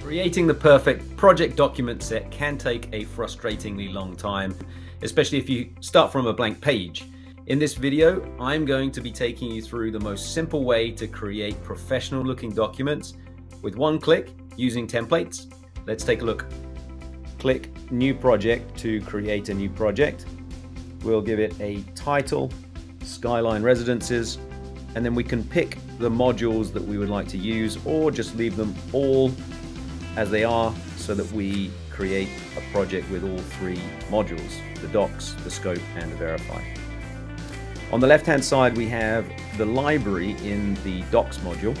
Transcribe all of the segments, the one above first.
Creating the perfect project document set can take a frustratingly long time, especially if you start from a blank page. In this video, I'm going to be taking you through the most simple way to create professional looking documents with one click using templates. Let's take a look. Click New Project to create a new project. We'll give it a title, Skyline Residences, and then we can pick the modules that we would like to use or just leave them all as they are so that we create a project with all three modules, the docs, the scope and the verify. On the left hand side we have the library in the docs module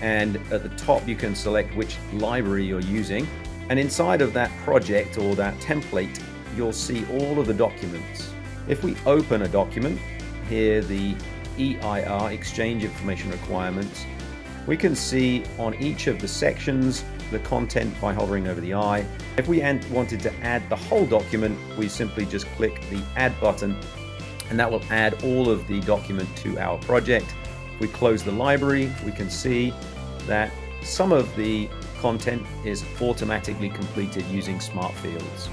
and at the top you can select which library you're using and inside of that project or that template you'll see all of the documents. If we open a document, here the EIR, Exchange Information Requirements, we can see on each of the sections the content by hovering over the eye. If we wanted to add the whole document, we simply just click the add button and that will add all of the document to our project. If we close the library, we can see that some of the content is automatically completed using smart fields.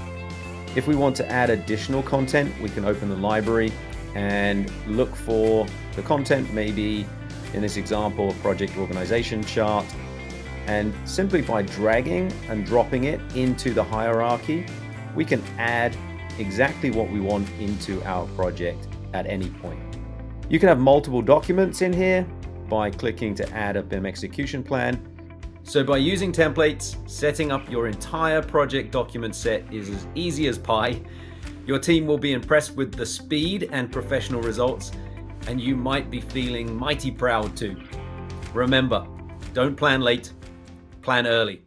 If we want to add additional content, we can open the library and look for the content, maybe in this example, a project organization chart. And simply by dragging and dropping it into the hierarchy, we can add exactly what we want into our project at any point. You can have multiple documents in here by clicking to add a BIM execution plan so by using templates, setting up your entire project document set is as easy as pie. Your team will be impressed with the speed and professional results, and you might be feeling mighty proud too. Remember, don't plan late, plan early.